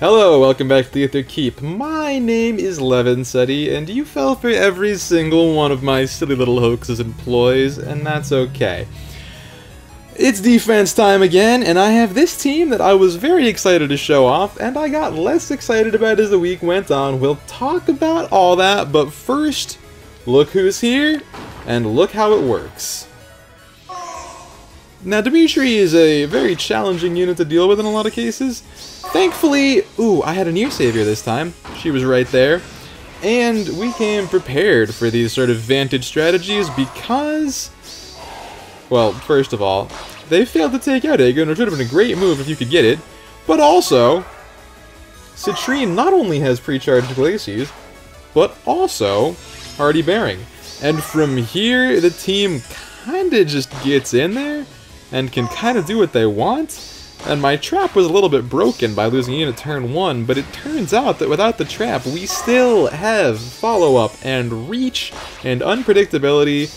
Hello, welcome back to the Aether Keep. My name is Levin Sety, and you fell for every single one of my silly little hoaxes and ploys, and that's okay. It's defense time again, and I have this team that I was very excited to show off, and I got less excited about as the week went on. We'll talk about all that, but first, look who's here, and look how it works. Now, Dimitri is a very challenging unit to deal with in a lot of cases. Thankfully, ooh, I had a near savior this time. She was right there. And we came prepared for these sort of vantage strategies because, well, first of all, they failed to take out Aegon, which would have been a great move if you could get it. But also, Citrine not only has pre-charged Glacies, but also Hardy Bearing. And from here, the team kinda just gets in there and can kind of do what they want. And my trap was a little bit broken by losing unit turn 1, but it turns out that without the trap, we still have follow-up and reach and unpredictability,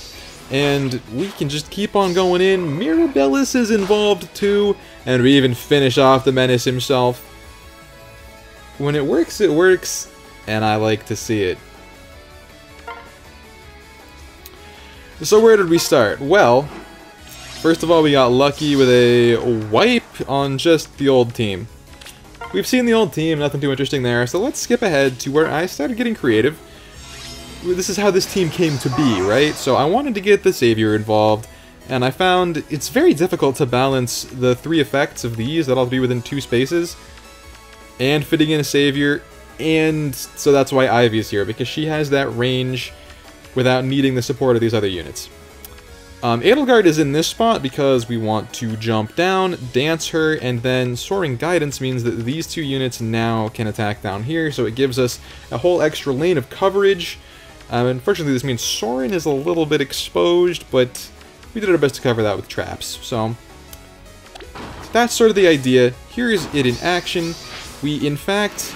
and we can just keep on going in. Mirabilis is involved too, and we even finish off the Menace himself. When it works, it works, and I like to see it. So where did we start? Well, First of all, we got lucky with a wipe on just the old team. We've seen the old team, nothing too interesting there, so let's skip ahead to where I started getting creative. This is how this team came to be, right? So I wanted to get the Savior involved, and I found it's very difficult to balance the three effects of these that all be within two spaces, and fitting in a Savior, and so that's why Ivy's here, because she has that range without needing the support of these other units. Um, Edelgard is in this spot because we want to jump down, dance her, and then Soaring Guidance means that these two units now can attack down here, so it gives us a whole extra lane of coverage. Um, unfortunately, this means Soren is a little bit exposed, but we did our best to cover that with traps. So that's sort of the idea. Here is it in action. We, in fact,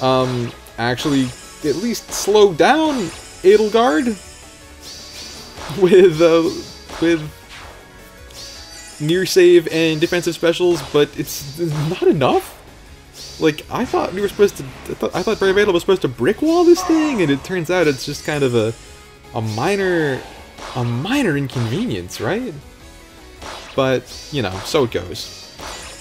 um, actually at least slow down Edelgard with uh, with near save and defensive specials, but it's not enough. Like I thought we were supposed to. I thought, I thought Brave was supposed to brick wall this thing, and it turns out it's just kind of a a minor a minor inconvenience, right? But you know, so it goes.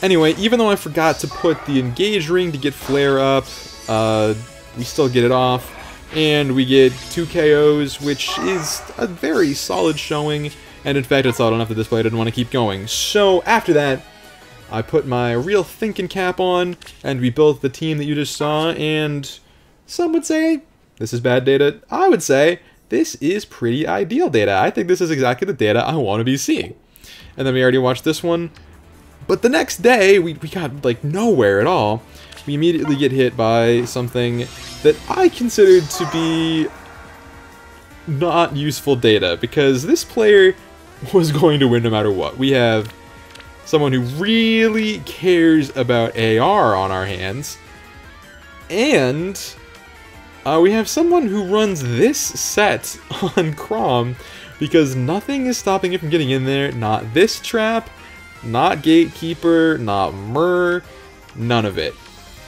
Anyway, even though I forgot to put the engage ring to get flare up, uh, we still get it off. And we get two KOs, which is a very solid showing. And in fact, it's solid enough that this play I didn't want to keep going. So after that, I put my real thinking cap on, and we built the team that you just saw, and some would say this is bad data. I would say this is pretty ideal data. I think this is exactly the data I want to be seeing. And then we already watched this one. But the next day, we, we got like nowhere at all we immediately get hit by something that I considered to be not useful data, because this player was going to win no matter what. We have someone who really cares about AR on our hands, and uh, we have someone who runs this set on Chrom, because nothing is stopping it from getting in there, not this trap, not Gatekeeper, not Myrrh, none of it.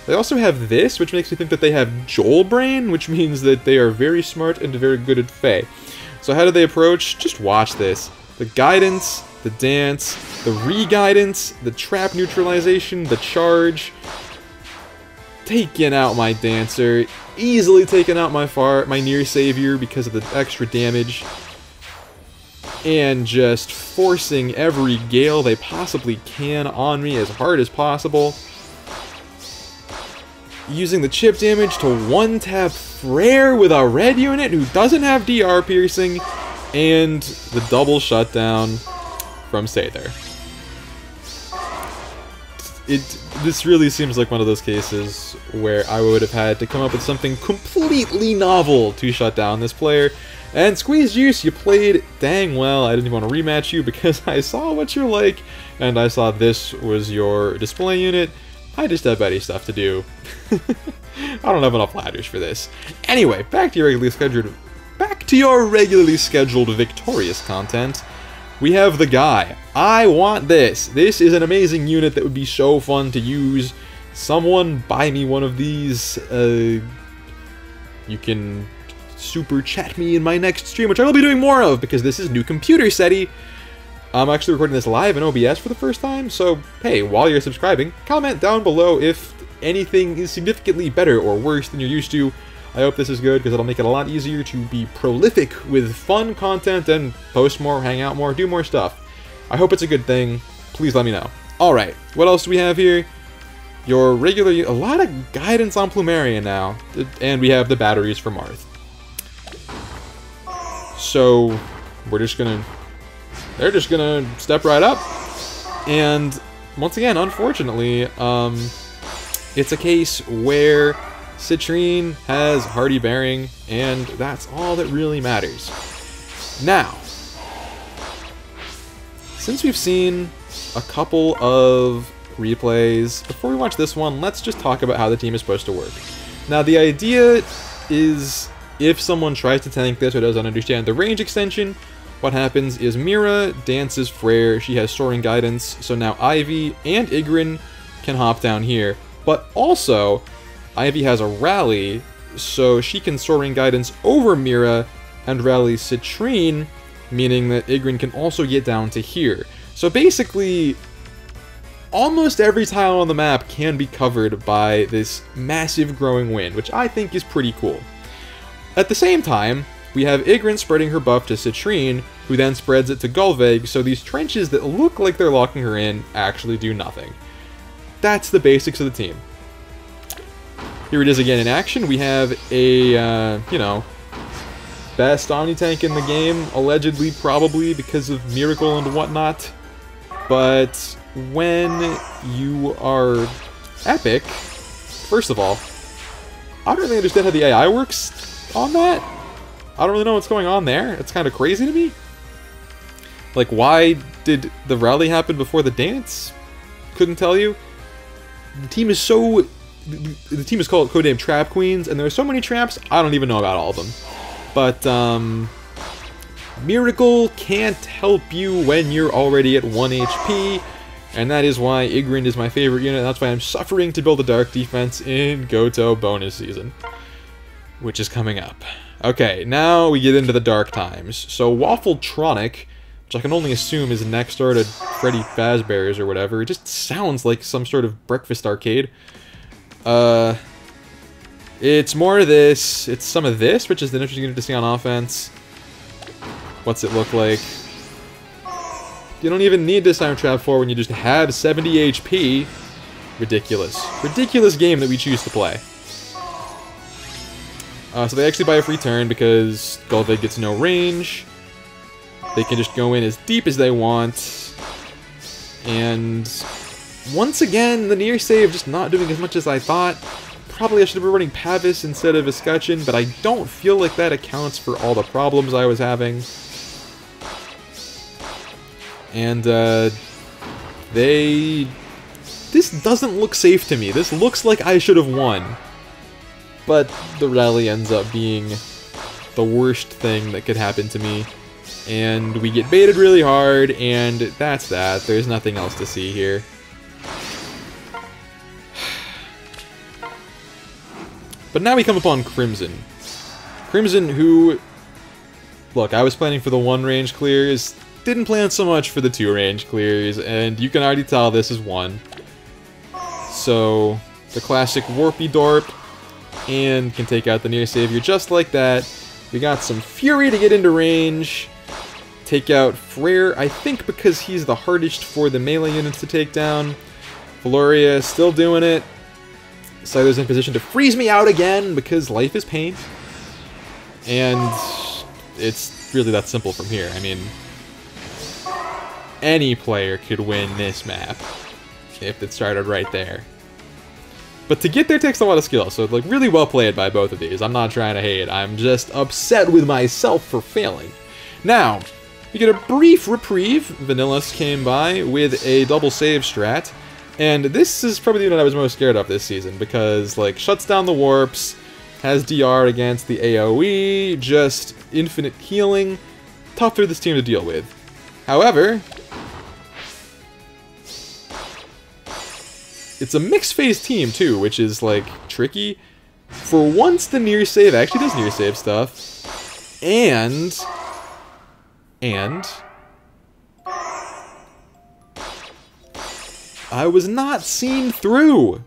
They also have this, which makes me think that they have Joel Brain, which means that they are very smart and very good at Fey. So how do they approach? Just watch this. The guidance, the dance, the re-guidance, the trap neutralization, the charge. Taking out my dancer, easily taking out my far my near savior because of the extra damage. And just forcing every gale they possibly can on me as hard as possible using the chip damage to one-tap Frere with a red unit who doesn't have DR piercing, and the double shutdown from Sather. It this really seems like one of those cases where I would have had to come up with something completely novel to shut down this player. And Squeeze Juice, you played dang well. I didn't even want to rematch you because I saw what you're like, and I saw this was your display unit. I just have better stuff to do. I don't have enough ladders for this. Anyway, back to your regularly scheduled back to your regularly scheduled victorious content. We have the guy. I want this. This is an amazing unit that would be so fun to use Someone buy me one of these. Uh, you can super chat me in my next stream, which I will be doing more of because this is new computer Sety. I'm actually recording this live in OBS for the first time, so hey, while you're subscribing, comment down below if anything is significantly better or worse than you're used to. I hope this is good because it'll make it a lot easier to be prolific with fun content and post more, hang out more, do more stuff. I hope it's a good thing. Please let me know. Alright, what else do we have here? Your regular... A lot of guidance on Plumeria now. And we have the batteries for Marth. So, we're just gonna... They're just gonna step right up. And, once again, unfortunately, um, it's a case where Citrine has Hardy Bearing, and that's all that really matters. Now, since we've seen a couple of replays, before we watch this one, let's just talk about how the team is supposed to work. Now, the idea is if someone tries to tank this or doesn't understand the range extension, what happens is Mira dances Frere, she has Soaring Guidance, so now Ivy and Igrene can hop down here. But also, Ivy has a Rally, so she can Soaring Guidance over Mira and rally Citrine, meaning that Igrene can also get down to here. So basically, almost every tile on the map can be covered by this massive growing wind, which I think is pretty cool. At the same time, we have Igrene spreading her buff to Citrine, who then spreads it to Gullveig, so these trenches that look like they're locking her in actually do nothing. That's the basics of the team. Here it is again in action. We have a, uh, you know, best Omni tank in the game, allegedly, probably, because of Miracle and whatnot. But when you are epic, first of all, I don't really understand how the AI works on that. I don't really know what's going on there. It's kind of crazy to me. Like, why did the rally happen before the dance? Couldn't tell you. The team is so... The team is called codename Trap Queens, and there are so many traps, I don't even know about all of them. But, um... Miracle can't help you when you're already at 1 HP, and that is why Igrene is my favorite unit, that's why I'm suffering to build a Dark defense in Goto bonus season. Which is coming up. Okay, now we get into the Dark times. So Waffletronic, which I can only assume is next door to Freddy Fazbear's or whatever, it just sounds like some sort of breakfast arcade. Uh... It's more of this, it's some of this, which is the interesting to see on offense. What's it look like? You don't even need this Iron Trap 4 when you just have 70 HP. Ridiculous. Ridiculous game that we choose to play. Uh, so they actually buy a free turn because Gullveig gets no range. They can just go in as deep as they want. And once again, the near save just not doing as much as I thought. Probably I should have been running Pavis instead of Escutcheon, but I don't feel like that accounts for all the problems I was having. And, uh, they... This doesn't look safe to me. This looks like I should have won. But the rally ends up being the worst thing that could happen to me. And we get baited really hard, and that's that. There's nothing else to see here. But now we come upon Crimson. Crimson, who... Look, I was planning for the one range clears, didn't plan so much for the two range clears, and you can already tell this is one. So, the classic Warpy Dorp, and can take out the Near Savior just like that. We got some Fury to get into range, take out Frere, I think because he's the hardest for the melee units to take down. Valoria still doing it, Scyther's in position to freeze me out again because life is pain. And it's really that simple from here. I mean, any player could win this map if it started right there. But to get there takes a lot of skill, so like really well played by both of these. I'm not trying to hate, I'm just upset with myself for failing. Now, we get a brief reprieve. Vanillus came by with a double save strat. And this is probably the unit I was most scared of this season, because, like, shuts down the warps, has DR against the AoE, just infinite healing, tough for this team to deal with. However, it's a mixed phase team too, which is like tricky. For once, the near save actually does near save stuff, and and I was not seen through.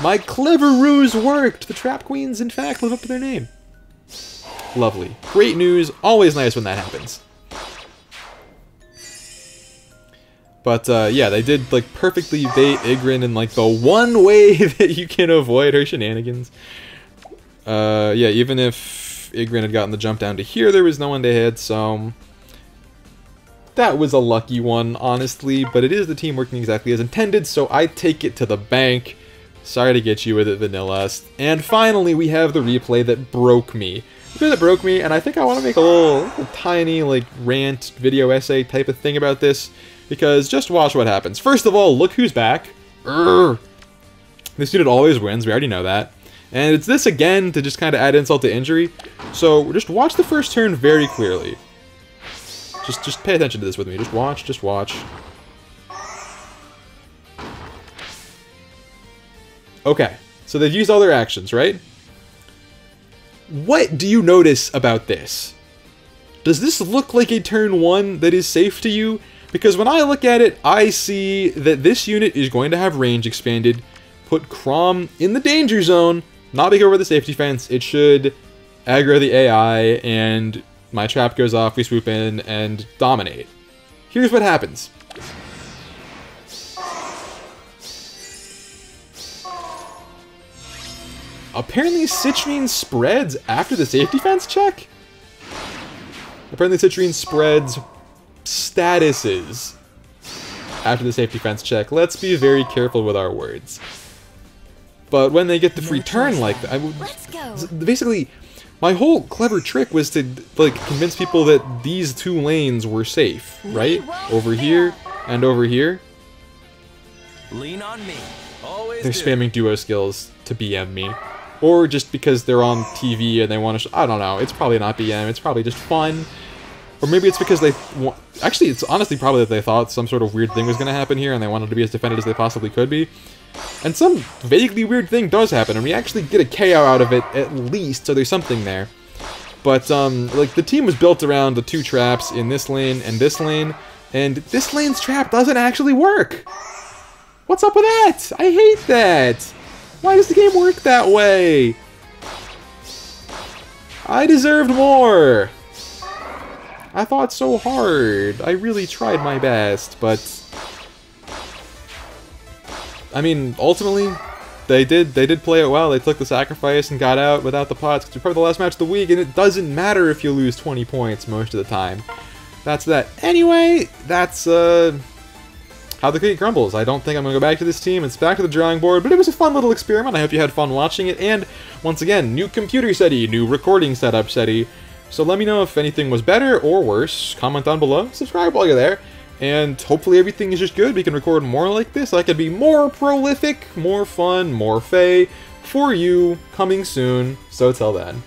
My clever ruse worked. The Trap Queens, in fact, live up to their name. Lovely. Great news. Always nice when that happens. But uh, yeah, they did like perfectly bait Igrene in like the one way that you can avoid her shenanigans. Uh, yeah, even if Igrene had gotten the jump down to here, there was no one to hit, so that was a lucky one, honestly, but it is the team working exactly as intended, so I take it to the bank. Sorry to get you with it, Vanilla. And finally, we have the replay that broke me. The replay that broke me, and I think I want to make a little, little tiny, like, rant, video essay type of thing about this because just watch what happens. First of all, look who's back. Urgh. This unit always wins, we already know that. And it's this again to just kind of add insult to injury. So just watch the first turn very clearly. Just just pay attention to this with me. Just watch, just watch. Okay, so they've used all their actions, right? What do you notice about this? Does this look like a turn 1 that is safe to you? Because when I look at it, I see that this unit is going to have range expanded, put Chrom in the danger zone, not be over the safety fence. It should aggro the AI, and my trap goes off, we swoop in, and dominate. Here's what happens. Apparently Citrine spreads after the safety fence check? Apparently Citrine spreads statuses after the safety fence check. Let's be very careful with our words. But when they get the free turn like that, I would, basically, my whole clever trick was to like convince people that these two lanes were safe, right? Over here and over here. Lean on me. Always they're spamming duo skills to BM me. Or just because they're on TV and they want to. I don't know. It's probably not BM. It's probably just fun. Or maybe it's because they... Actually, it's honestly probably that they thought some sort of weird thing was going to happen here and they wanted to be as defended as they possibly could be. And some vaguely weird thing does happen, and we actually get a KO out of it at least, so there's something there. But, um, like, the team was built around the two traps in this lane and this lane, and this lane's trap doesn't actually work! What's up with that? I hate that! Why does the game work that way? I deserved more! I thought so hard. I really tried my best, but... I mean, ultimately, they did they did play it well. They took the sacrifice and got out without the pots. It's probably the last match of the week, and it doesn't matter if you lose 20 points most of the time. That's that. Anyway, that's uh, how the cookie crumbles. I don't think I'm going to go back to this team. It's back to the drawing board, but it was a fun little experiment. I hope you had fun watching it. And, once again, new computer Sety, new recording setup Sety. So let me know if anything was better or worse. Comment down below. Subscribe while you're there. And hopefully everything is just good. We can record more like this. I could be more prolific, more fun, more fay for you coming soon. So till then.